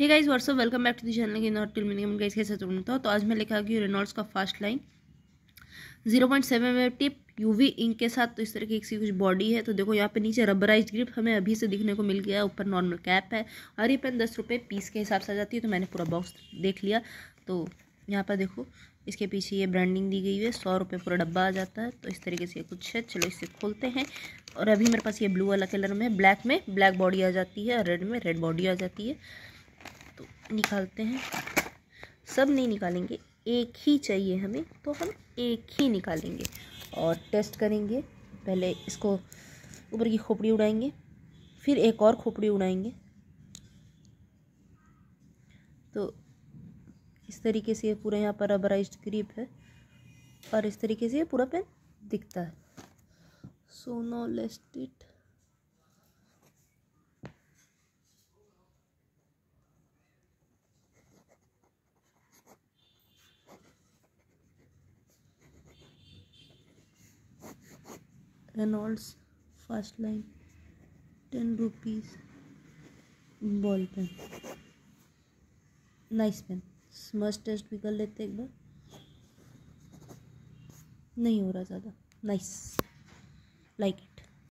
Hey guys what's up welcome back to the channel की not टिल मिनिमम guys कैसे था तो आज मैं आ गई रेनॉल्ड्स का fast line zero point seven web tip UV ink के साथ तो इस तरह की एक सी कुछ बॉडी है। तो देखो यहाँ पे नीचे रबराइज ग्रिप हमें अभी से दिखने को मिल गया ऊपर नॉर्मल कैप है। और ये पेन दस रुपये पीस के हिसाब से आ जाती है। तो मैंने पूरा बॉक्स देख लिया। तो यहाँ पर देखो, इसके पीछे ये ब्रांडिंग दी गई है। सौ रुपये पूरा डब्बा आ जाता है। तो इस तरीके से कुछ है। चलो इसे खोलते हैं। और अभी मेरे पास ये ब्लू वाला कलर में ब्लैक में ब्लैक बॉडी आ जाती है। और रेड में रेड बॉडी आ जाती है। तो निकालते हैं। सब नहीं निकालेंगे, एक ही चाहिए हमें तो हम एक ही निकालेंगे और टेस्ट करेंगे। पहले इसको ऊपर की खोपड़ी उड़ाएँगे, फिर एक और खोपड़ी उड़ाएँगे। तो इस तरीके से ये पूरा यहाँ पर रबराइज ग्रिप है और इस तरीके से ये पूरा पेन दिखता है। So लेस्ट it Reynolds first line ten rupees ball pen nice pen smudge test भी कर लेते एक बार। नहीं हो रहा ज़्यादा. Nice like